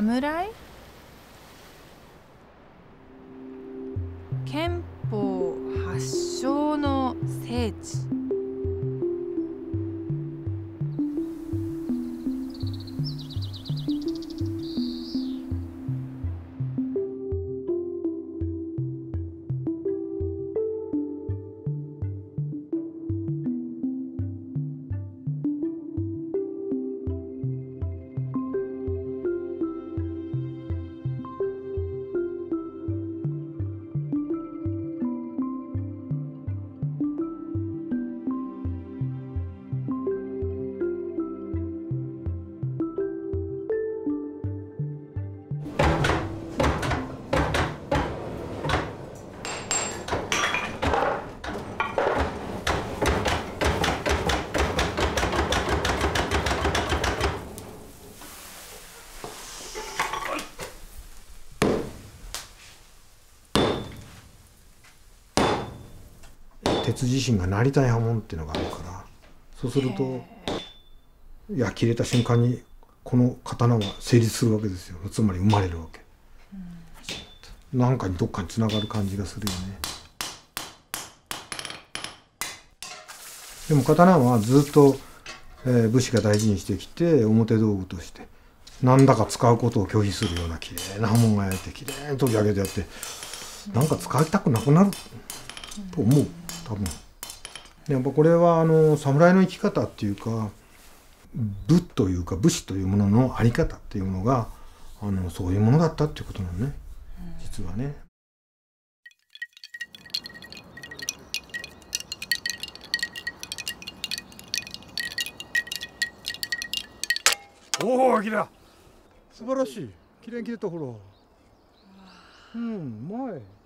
侍？憲法発祥の聖地。鉄自身がなりたい刃文っていうのがあるからそうすると矢切れた瞬間にこの刀は成立するわけですよ。つまり生まれるわけ、うん、なんかにどっかにつながる感じがするよね。でも刀はずっと、えー、武士が大事にしてきて表道具として何だか使うことを拒否するような綺麗な刃文が焼いて綺麗に取り上げてやってなんか使いたくなくなると思う。多分。やっぱこれはあの侍の生き方っていうか武というか武士というものの在り方っていうものがあのそういうものだったっていうことなのね。実はね。おおきだ素晴らしい。きれいに切れたほら。うん前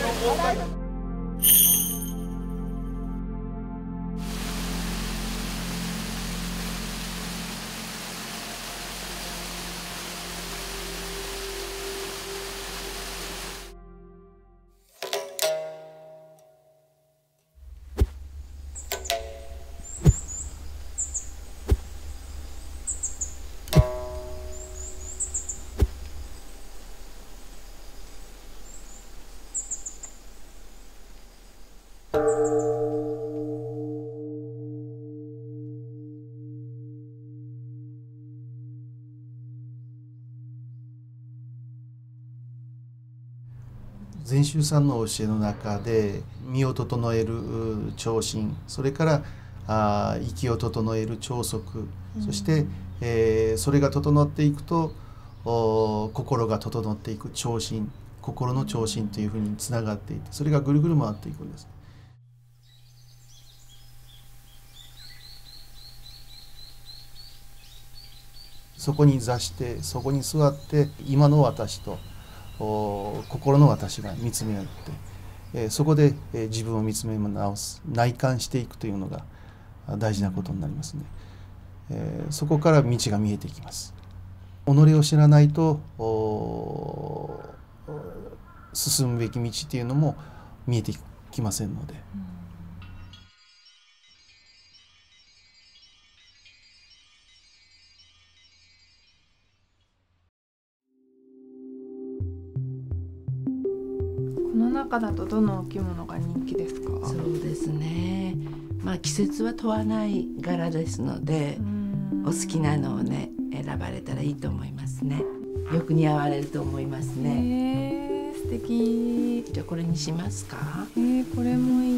の狼。禅宗さんの教えの中で身を整える聴診それからあ息を整える朝息、うん、そして、えー、それが整っていくと心が整っていく聴診心の聴診というふうにつながっていてそれがぐるぐる回っていくんです。そこに座してそこに座って今の私と心の私が見つめ合って、えー、そこで、えー、自分を見つめ直す内観していくというのが大事なことになりますね、えー、そこから道が見えてきます己を知らないと進むべき道っていうのも見えてきませんので。うん中だとどのお着物が人気ですか？そうですね。まあ季節は問わない柄ですのでお好きなのをね選ばれたらいいと思いますね。よく似合われると思いますね。素敵。じゃあこれにしますか？えー、これもいい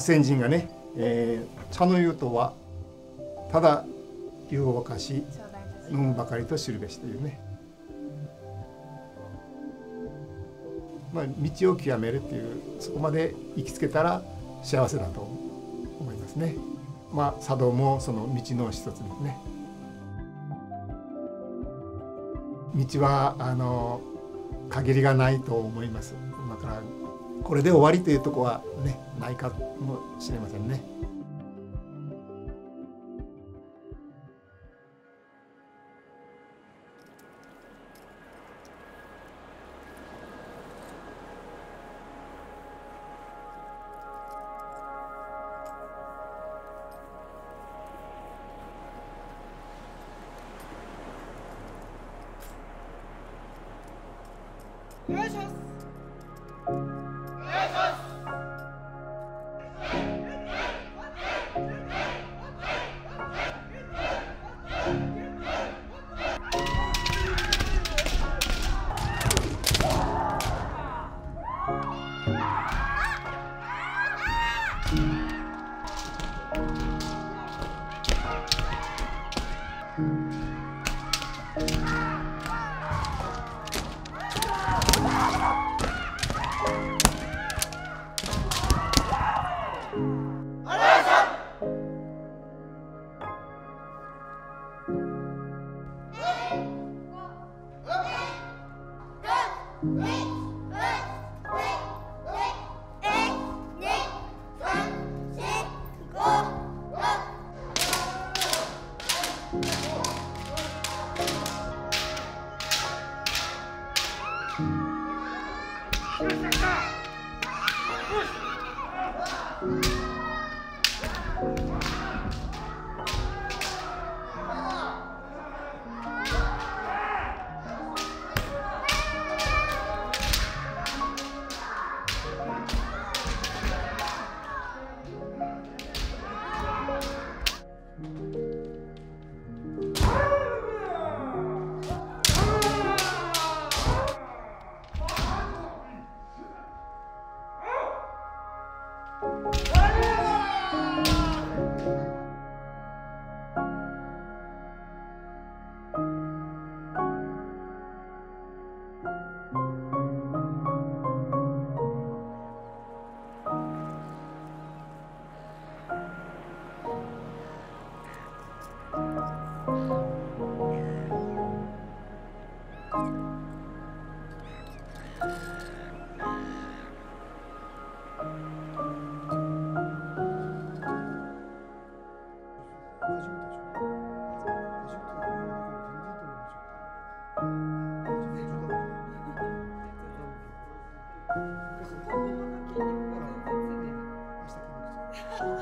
先人がね、えー、茶の湯とはただ湯を沸かし飲むばかりと知るべしというね、まあ、道を極めるっていうそこまで行きつけたら幸せだと思いますね。まあ、茶道もその道の一つですね。道はあの限りがないと思います。だからこれで終わりというとこはねないかもしれませんね。お願いします Push! Ha ha ha!